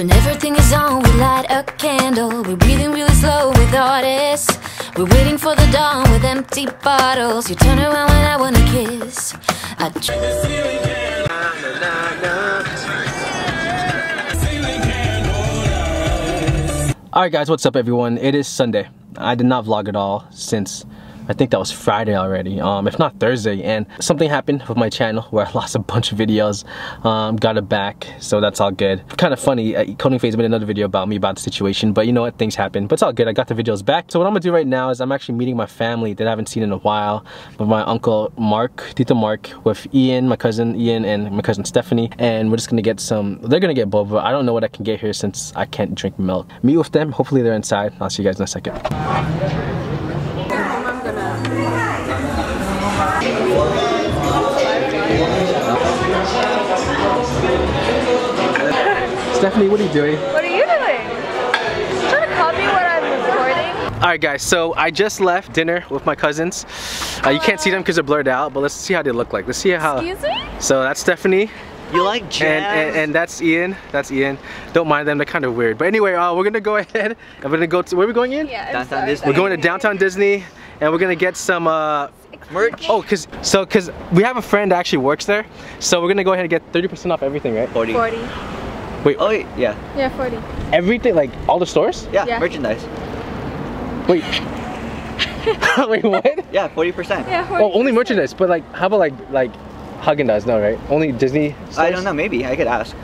When everything is on, we light a candle. We're breathing really slow with artists. We're waiting for the dawn with empty bottles. You turn around when I wanna kiss. I Alright guys, what's up everyone? It is Sunday. I did not vlog at all since I think that was Friday already, um, if not Thursday. And something happened with my channel where I lost a bunch of videos, um, got it back, so that's all good. Kind of funny, uh, Coding Phase made another video about me about the situation, but you know what, things happen. But it's all good, I got the videos back. So what I'm gonna do right now is I'm actually meeting my family that I haven't seen in a while, with my uncle Mark, Tito Mark, with Ian, my cousin Ian, and my cousin Stephanie. And we're just gonna get some, they're gonna get boba. I don't know what I can get here since I can't drink milk. Meet with them, hopefully they're inside. I'll see you guys in a second. Stephanie, what are you doing? What are you doing? Trying to copy what I'm recording? Alright guys, so I just left dinner with my cousins. Uh, you can't see them because they're blurred out, but let's see how they look like. Let's see how. Excuse me? So that's Stephanie. You like jazz? And, and, and that's Ian. That's Ian. Don't mind them, they're kind of weird. But anyway, uh, we're gonna go ahead. I'm gonna go to, where are we going in? Yeah, Downtown sorry. Disney. We're going to downtown Disney and we're gonna get some, uh, merch. oh, cause, so, cause we have a friend that actually works there. So we're gonna go ahead and get 30% off everything, right? 40. 40. Wait, Oh wait, yeah, Yeah, 40. everything, like all the stores? yeah, Yeah. merchandise. Wait. Wait, what? Yeah, 40%. Yeah, 40. Oh, only merchandise, but like, how about like, like, Haagen-Dazs, no, right? Only Disney stores? I don't know, maybe, I could ask.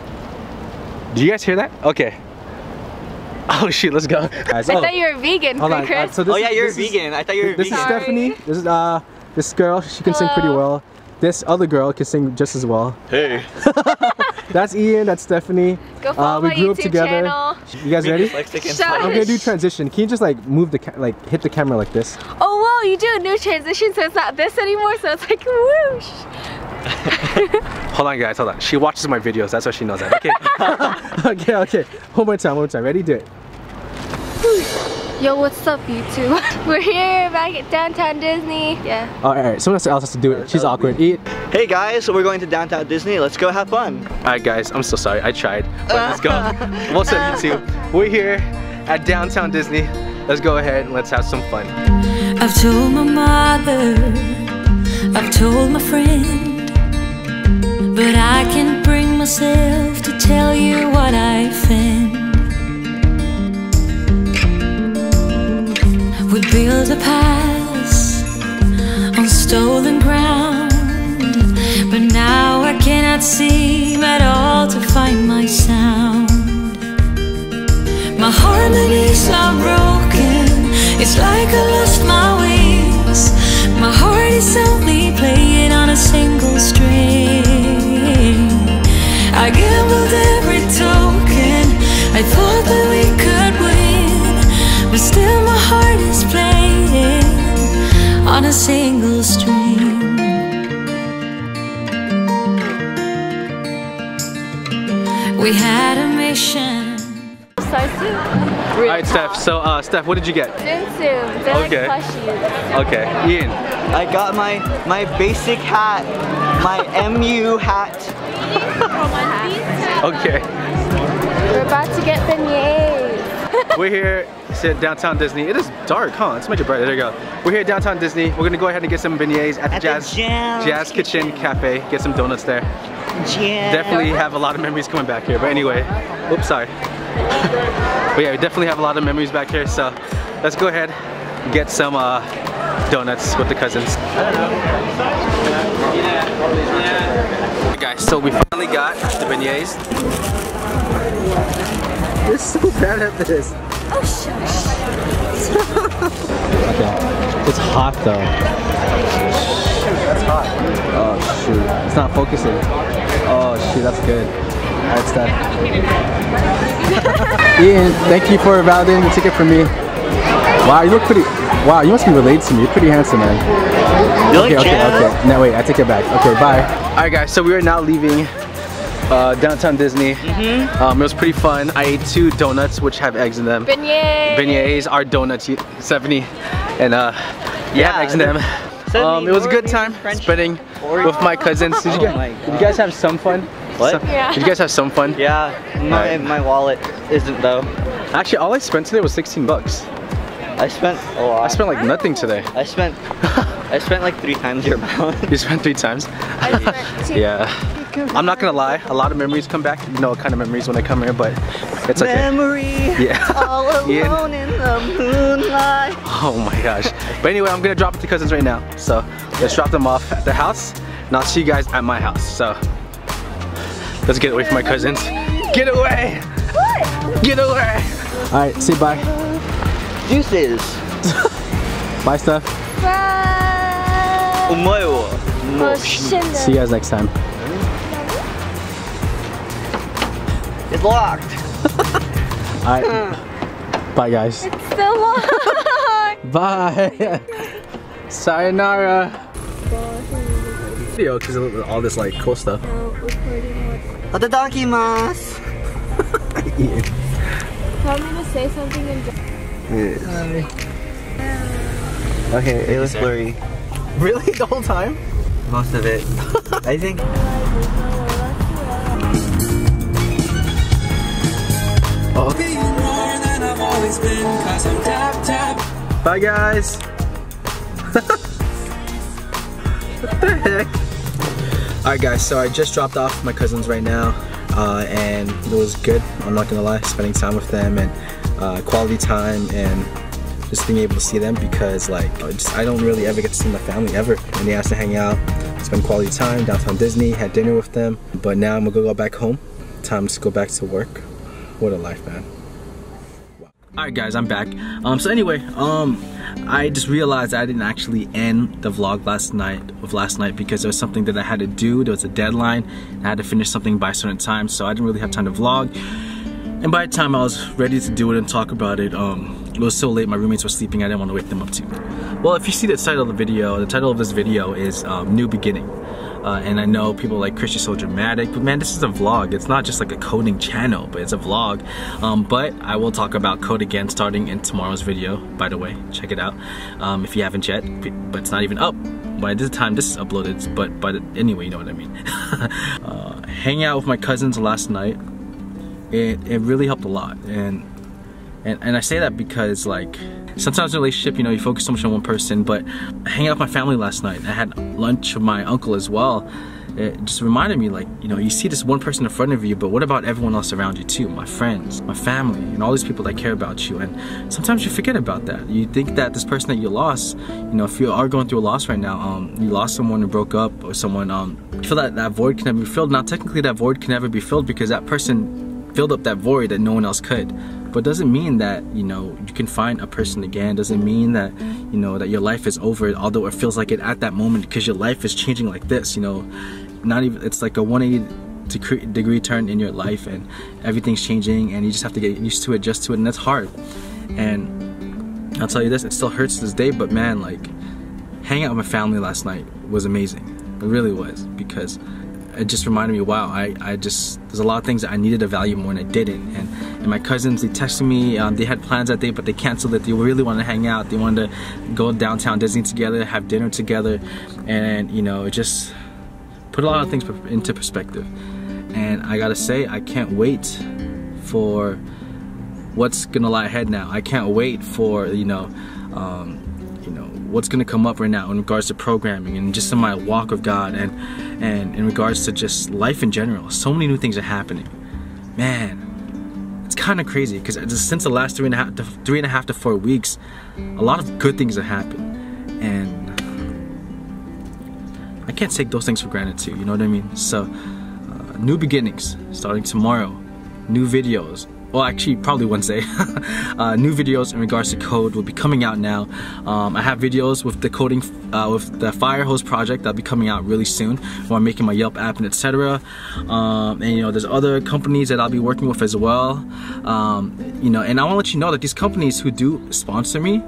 Do you guys hear that? Okay. Oh shoot, let's go. Guys, I oh, thought you were vegan, hold on. uh, Chris. so this oh yeah, is- you're this is- vegan. I thought you were This vegan. is Stephanie. This is uh this girl. She can sing pretty well. This other girl can sing just as well. Hey. That's Ian. That's Stephanie. Go follow uh, we my grew up together. channel. You guys ready? Like chicken Shut I'm gonna do transition. Can you just like move the like hit the camera like this? Oh, whoa, you do a new transition, so it's not this anymore, so it's like whoosh. Hold on, guys. Hold on. She watches my videos. That's why she knows that. Okay. okay. Okay. One more time. One more time. Ready? Do it. Yo, what's up, YouTube? We're here back at downtown Disney. Yeah. All right. Someone else has to do it. She's awkward. Eat. Hey guys, so we're going to downtown Disney. Let's go have fun. All right, guys. I'm so sorry. I tried. But let's go. What's up, YouTube? We're here at downtown Disney. Let's go ahead and let's have some fun. I've told my mother, I've told my friend, but I can't bring myself to tell you what I think. We built a past Cannot seem at all to find my sound. My harmonies are broken. It's like I lost my wings. My heart is only playing on a single string. I gambled every token. I thought that we could win, but still my heart is playing on a single string. We had a mission. Size two. All right, Steph. So, uh, Steph, what did you get? Jinsu. They're Okay. like plushies. Okay, Ian. I got my my basic hat, my MU hat. Okay. We're about to get beignets. We're here at downtown Disney. It is dark, huh? Let's make it brighter. There you go. We're here at downtown Disney. We're gonna go ahead and get some beignets at the At the Jazz Jazz Jazz Kitchen Cafe. Get some donuts there. Yeah. Definitely have a lot of memories coming back here. But anyway, oops, sorry. but yeah, we definitely have a lot of memories back here. So let's go ahead and get some uh, donuts with the cousins. Hey guys, so we finally got the beignets. You're so bad at this. Oh, shush. Okay. It's hot though. That's hot. Oh shoot. It's not focusing. Oh shoot, that's good. Alright, Steph. Ian, thank you for validating the ticket for me. Wow, you look pretty. Wow, you must be related to me. You're pretty handsome, man. You Okay, like okay, jazz? okay. No, wait, I take it back. Okay, bye. Alright, guys, so we are now leaving uh, downtown Disney. Mm-hmm. Um, it was pretty fun. I ate two donuts, which have eggs in them. Beignets. Beignets are donuts, you- Stephanie, and uh, yeah, Yeah, eggs in them. Stephanie, Um, it was a good time French, spending Oreo. with my cousins. Did you, Oh guys, my did you guys have some fun? What? So- Yeah. Did you guys have some fun? Yeah, my Alright. my wallet isn't though. Actually, all I spent today was 16 bucks. I spent a lot. I spent like nothing today. I spent I spent like three times your amount. You spent three times? I spent two. Yeah. I'm not gonna lie, a lot of memories come back. You know what kind of memories when they come here, but it's okay. Memory. Yeah. All Yeah. in the moonlight. Oh my gosh. But anyway, I'm gonna drop it to cousins right now. So let's drop them off at their house, and I'll see you guys at my house. So let's get away from my cousins. Get away! Get away! Alright, say bye. Juices. Bye stuff. Bye. Umoyo. Oh. See you guys next time. It's locked. Alright. Bye guys. It's still long. Bye. Sayonara. Video because of all this like cool stuff. Itadakimasu. Tell me to say something in Okay, it was blurry. Really? The whole time? Most of it. I think. Bye guys. what the heck? Alright guys, so I just dropped off my cousins right now uh, and it was good, I'm not gonna lie, spending time with them and uh, quality time and just being able to see them because like I just I don't really ever get to see my family ever and they asked to hang out, spend quality time downtown Disney, had dinner with them but now I'm gonna go back home, time to go back to work. What a life man. Alright guys, I'm back. Um, so anyway, um, I just realized I didn't actually end the vlog last night of last night because there was something that I had to do. There was a deadline. I had to finish something by a certain time, so I didn't really have time to vlog. And by the time I was ready to do it and talk about it, um, it was so late. My roommates were sleeping. I didn't want to wake them up too. Well, if you see the title of the video, the title of this video is um, New Beginning. Uh, and I know people like Chris, you're so dramatic, but man, this is a vlog. It's not just like a coding channel, but it's a vlog. Um, but I will talk about code again starting in tomorrow's video, by the way. Check it out um, if you haven't yet, but it's not even up. By this time this is uploaded, but but anyway, you know what I mean. uh, hanging out with my cousins last night, it, it really helped a lot. And and, and I say that because like sometimes in a relationship, you know, you focus so much on one person, but hanging out with my family last night, I had lunch with my uncle as well. It just reminded me like, you know, you see this one person in front of you, but what about everyone else around you too? My friends, my family, and all these people that care about you. And sometimes you forget about that. You think that this person that you lost, you know, if you are going through a loss right now, um, you lost someone who broke up or someone, um, you feel that that void can never be filled. Now, technically that void can never be filled because that person filled up that void that no one else could but doesn't mean that you know you can find a person again. Doesn't mean that you know that your life is over although it feels like it at that moment because your life is changing like this you know. Not even it's like a 180 degree, turn in your life and everything's changing and you just have to get used to it adjust to it and that's hard. And I'll tell you this it still hurts this day but man like hanging out with my family last night was amazing. It really was because it just reminded me, wow, I, I just, there's a lot of things that I needed to value more and I didn't. And, and my cousins, they texted me, um, they had plans that day, but they canceled it. They really wanted to hang out. They wanted to go downtown Disney together, have dinner together. And, you know, it just put a lot of things into perspective. And I gotta say, I can't wait for what's gonna lie ahead now. I can't wait for, you know, um, you know what's going to come up right now in regards to programming and just in my walk of God and and in regards to just life in general. So many new things are happening. Man, it's kind of crazy because since the last three and a half to three and a half to four weeks, a lot of good things have happened, and I can't take those things for granted too. You know what I mean? So, uh, new beginnings starting tomorrow, new videos, well actually probably Wednesday uh, new videos in regards to code will be coming out now. Um, I have videos with the coding uh, with the Firehose Project that'll be coming out really soon where I'm making my Yelp app and etc um, and you know there's other companies that I'll be working with as well. Um, you know and I want to let you know that these companies who do sponsor me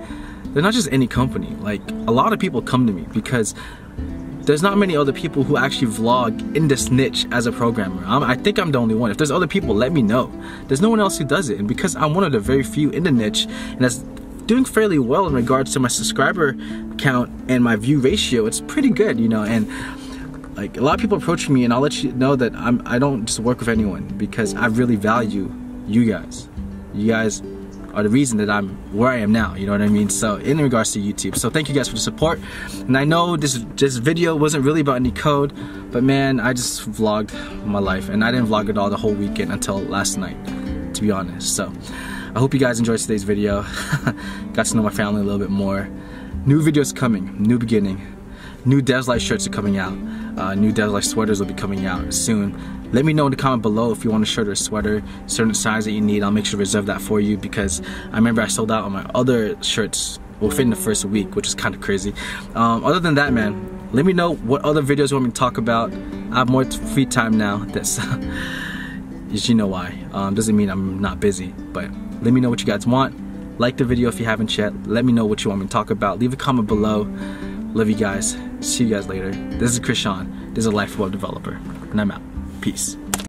they're not just any company. Like a lot of people come to me because there's not many other people who actually vlog in this niche as a programmer. I'm, i think I'm the only one. If there's other people, let me know. There's no one else who does it. And because I'm one of the very few in the niche, and that's doing fairly well in regards to my subscriber count and my view ratio, it's pretty good, you know. And like a lot of people approach me and I'll let you know that I'm I don't just work with anyone because I really value you guys. You guys are the reason that I'm where I am now, you know what I mean? So in regards to YouTube. So thank you guys for the support. And I know this this video wasn't really about any code, but man, I just vlogged my life and I didn't vlog it all the whole weekend until last night, to be honest. So I hope you guys enjoyed today's video. Got to know my family a little bit more. New videos coming, new beginning. New Devs Life shirts are coming out. Uh, new Devs Life sweaters will be coming out soon. Let me know in the comment below if you want a shirt or a sweater, certain size that you need. I'll make sure to reserve that for you because I remember I sold out on my other shirts within the first week, which is kind of crazy. Um, other than that, man, let me know what other videos you want me to talk about. I have more free time now. That's you know why. Um, doesn't mean I'm not busy, but let me know what you guys want. Like the video if you haven't yet. Let me know what you want me to talk about. Leave a comment below. Love you guys. See you guys later. This is Chris Sean. This is a Life Web Developer. And I'm out. Peace.